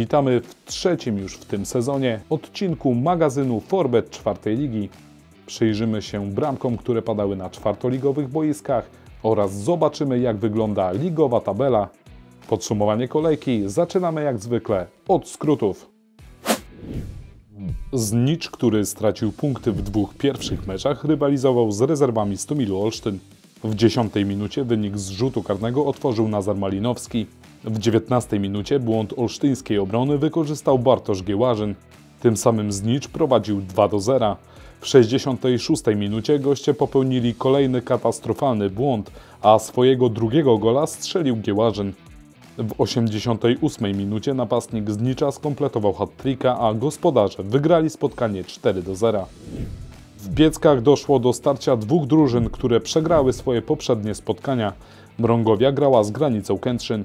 Witamy w trzecim już w tym sezonie odcinku magazynu Forbet czwartej ligi. Przyjrzymy się bramkom, które padały na czwartoligowych boiskach oraz zobaczymy jak wygląda ligowa tabela. Podsumowanie kolejki zaczynamy jak zwykle od skrótów. Znicz, który stracił punkty w dwóch pierwszych meczach, rywalizował z rezerwami Stumilu Olsztyn. W 10 minucie wynik z rzutu karnego otworzył Nazar Malinowski. W 19 minucie błąd olsztyńskiej obrony wykorzystał Bartosz Giełażyn. Tym samym Znicz prowadził 2 do 0. W 66 minucie goście popełnili kolejny katastrofalny błąd, a swojego drugiego gola strzelił Giełażyn. W 88 minucie napastnik Znicza skompletował hat-tricka, a gospodarze wygrali spotkanie 4 do 0. W Bieckach doszło do starcia dwóch drużyn, które przegrały swoje poprzednie spotkania. Mrągowia grała z granicą Kętrzyn.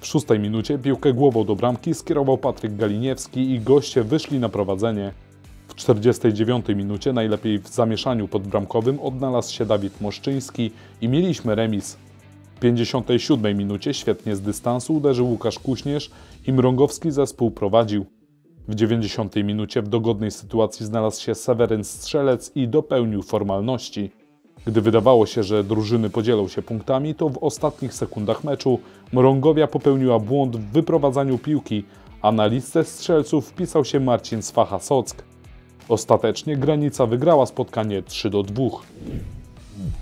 W szóstej minucie piłkę głową do bramki skierował Patryk Galiniewski i goście wyszli na prowadzenie. W 49 minucie najlepiej w zamieszaniu podbramkowym odnalazł się Dawid Moszczyński i mieliśmy remis. W 57 minucie świetnie z dystansu uderzył Łukasz Kuśnierz i Mrągowski zespół prowadził. W 90 minucie w dogodnej sytuacji znalazł się Seweryn Strzelec i dopełnił formalności. Gdy wydawało się, że drużyny podzielą się punktami, to w ostatnich sekundach meczu Mrągowia popełniła błąd w wyprowadzaniu piłki, a na listę strzelców wpisał się Marcin Swacha-Sock. Ostatecznie granica wygrała spotkanie 3 do 2.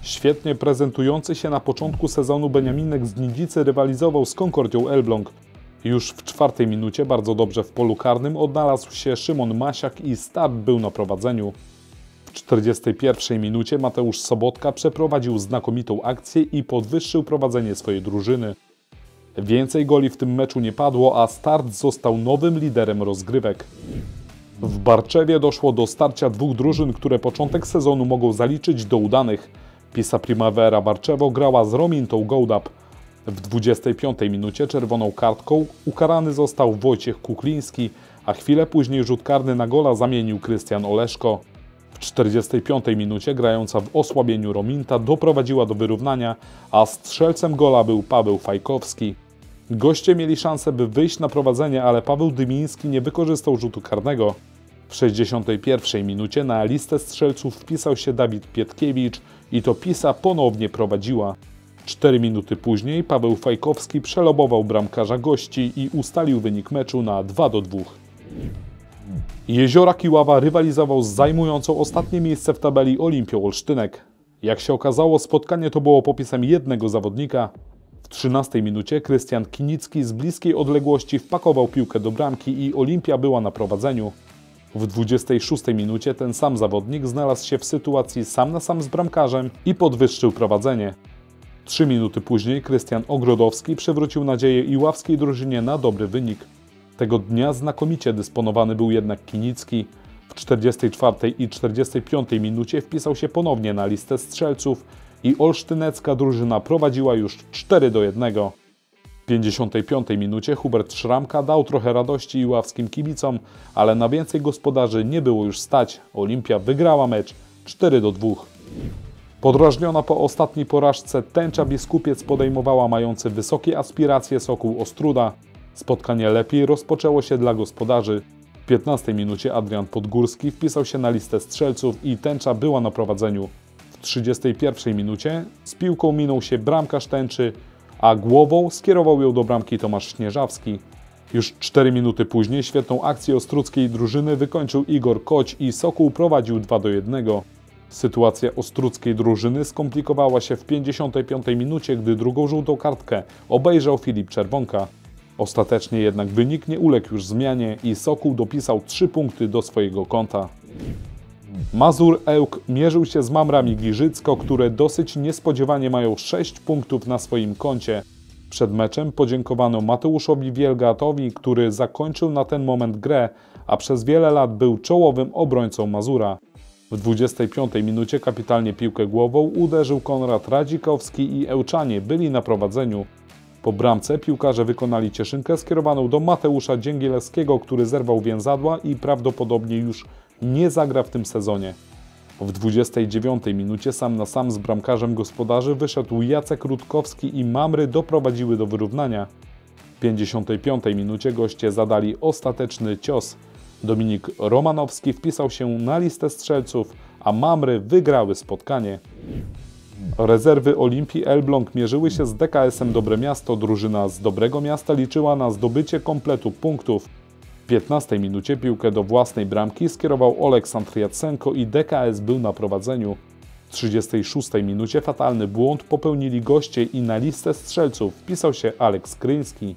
Świetnie prezentujący się na początku sezonu Beniaminek z Nidzicy rywalizował z Concordią Elbląg. Już w czwartej minucie bardzo dobrze w polu karnym odnalazł się Szymon Masiak i start był na prowadzeniu. W 41 minucie Mateusz Sobotka przeprowadził znakomitą akcję i podwyższył prowadzenie swojej drużyny. Więcej goli w tym meczu nie padło, a start został nowym liderem rozgrywek. W Barczewie doszło do starcia dwóch drużyn, które początek sezonu mogą zaliczyć do udanych. Pisa Primavera Barczewo grała z Romintą Gołdap. W 25 minucie czerwoną kartką ukarany został Wojciech Kukliński, a chwilę później rzut karny na gola zamienił Krystian Oleszko. W 45 minucie grająca w osłabieniu Rominta doprowadziła do wyrównania, a strzelcem gola był Paweł Fajkowski. Goście mieli szansę, by wyjść na prowadzenie, ale Paweł Dymiński nie wykorzystał rzutu karnego. W 61 minucie na listę strzelców wpisał się Dawid Pietkiewicz i to Pisa ponownie prowadziła. Cztery minuty później Paweł Fajkowski przelobował bramkarza gości i ustalił wynik meczu na 2 do 2. Jeziora Kiława rywalizował z zajmującą ostatnie miejsce w tabeli Olimpią Olsztynek. Jak się okazało, spotkanie to było popisem jednego zawodnika. W 13 minucie Krystian Kinicki z bliskiej odległości wpakował piłkę do bramki i Olimpia była na prowadzeniu. W 26 minucie ten sam zawodnik znalazł się w sytuacji sam na sam z bramkarzem i podwyższył prowadzenie. Trzy minuty później Krystian Ogrodowski przywrócił nadzieję iławskiej drużynie na dobry wynik. Tego dnia znakomicie dysponowany był jednak Kinicki. W 44 i 45 minucie wpisał się ponownie na listę strzelców i olsztynecka drużyna prowadziła już 4 do 1. W 55 minucie Hubert Szramka dał trochę radości iławskim kibicom, ale na więcej gospodarzy nie było już stać. Olimpia wygrała mecz 4 do 2. Podrażniona po ostatniej porażce, tęcza biskupiec podejmowała mający wysokie aspiracje Sokół Ostruda. Spotkanie lepiej rozpoczęło się dla gospodarzy. W 15 minucie Adrian Podgórski wpisał się na listę strzelców i tęcza była na prowadzeniu. W 31 minucie z piłką minął się bramkarz tęczy, a głową skierował ją do bramki Tomasz Śnieżawski. Już 4 minuty później świetną akcję ostruckiej drużyny wykończył Igor Koć i Sokół prowadził 2 do 1. Sytuacja ostruckiej drużyny skomplikowała się w 55 minucie, gdy drugą żółtą kartkę obejrzał Filip Czerwonka. Ostatecznie jednak wynik nie uległ już zmianie i Sokół dopisał 3 punkty do swojego konta. Mazur Ełk mierzył się z Mamrami Giżycko, które dosyć niespodziewanie mają 6 punktów na swoim koncie. Przed meczem podziękowano Mateuszowi Wielgatowi, który zakończył na ten moment grę, a przez wiele lat był czołowym obrońcą Mazura. W 25 minucie kapitalnie piłkę głową uderzył Konrad Radzikowski i Ełczanie byli na prowadzeniu. Po bramce piłkarze wykonali cieszynkę skierowaną do Mateusza Dzięgielewskiego, który zerwał więzadła i prawdopodobnie już nie zagra w tym sezonie. W 29 minucie sam na sam z bramkarzem gospodarzy wyszedł Jacek Rutkowski i Mamry doprowadziły do wyrównania. W 55 minucie goście zadali ostateczny cios. Dominik Romanowski wpisał się na listę strzelców, a Mamry wygrały spotkanie. Rezerwy Olimpii Elbląg mierzyły się z DKS-em Dobre Miasto. Drużyna z Dobrego Miasta liczyła na zdobycie kompletu punktów. W 15 minucie piłkę do własnej bramki skierował Oleksandr Jacenko i DKS był na prowadzeniu. W 36 minucie fatalny błąd popełnili goście i na listę strzelców wpisał się Aleks Kryński.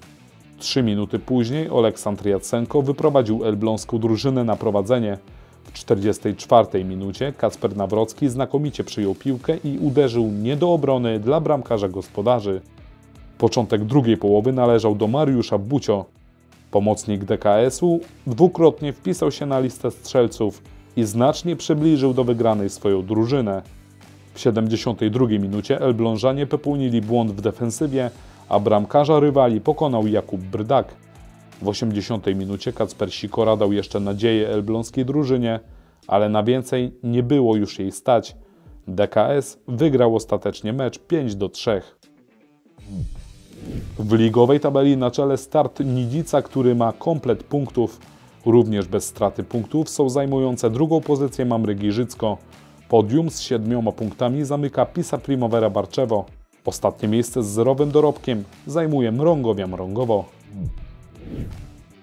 Trzy minuty później Oleksandr Jacenko wyprowadził elbląską drużynę na prowadzenie. W 44 minucie Kacper Nawrocki znakomicie przyjął piłkę i uderzył nie do obrony dla bramkarza gospodarzy. Początek drugiej połowy należał do Mariusza Bucio. Pomocnik DKS-u dwukrotnie wpisał się na listę strzelców i znacznie przybliżył do wygranej swoją drużynę. W 72 minucie Elblążanie popełnili błąd w defensywie, a bramkarza rywali pokonał Jakub Brdak. W 80 minucie Kacper Sikora dał jeszcze nadzieję elbląskiej drużynie, ale na więcej nie było już jej stać. DKS wygrał ostatecznie mecz 5 do 3. W ligowej tabeli na czele start Nidzica, który ma komplet punktów. Również bez straty punktów są zajmujące drugą pozycję Mamry Giżycko. Podium z siedmioma punktami zamyka Pisa Primavera Barczewo. Ostatnie miejsce z zerowym dorobkiem zajmuje Mrągowia Mrągowo.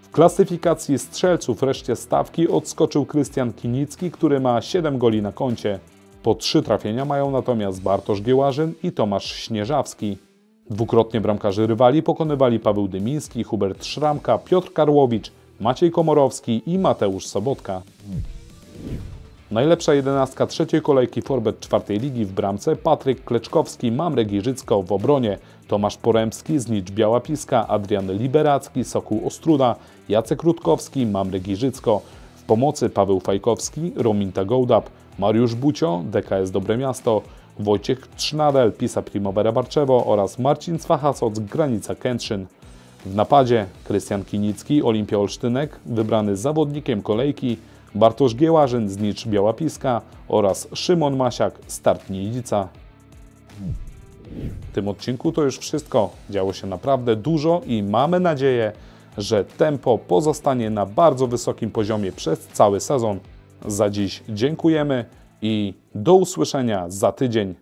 W klasyfikacji strzelców reszcie stawki odskoczył Krystian Kinicki, który ma 7 goli na koncie. Po trzy trafienia mają natomiast Bartosz Giełażyn i Tomasz Śnieżawski. Dwukrotnie bramkarzy rywali pokonywali Paweł Dymiński, Hubert Szramka, Piotr Karłowicz, Maciej Komorowski i Mateusz Sobotka. Najlepsza jedenastka trzeciej kolejki Forbet czwartej ligi w bramce Patryk Kleczkowski, Mamrek Giżycko w obronie, Tomasz Poremski, Znicz Biała Piska, Adrian Liberacki, Sokół Ostruda, Jacek Rutkowski, Mamrek Giżycko. W pomocy Paweł Fajkowski, Rominta Gołdap, Mariusz Bucio, DKS Dobre Miasto, Wojciech Trznadel, Pisa Primavera Barczewo oraz Marcin Cwachasoc, Granica Kętrzyn. W napadzie Krystian Kinicki, Olimpia Olsztynek, wybrany zawodnikiem kolejki, Bartosz Giełażyn, Znicz Biała Piska oraz Szymon Masiak, Start Nidzica. W tym odcinku to już wszystko. Działo się naprawdę dużo i mamy nadzieję, że tempo pozostanie na bardzo wysokim poziomie przez cały sezon. Za dziś dziękujemy i do usłyszenia za tydzień.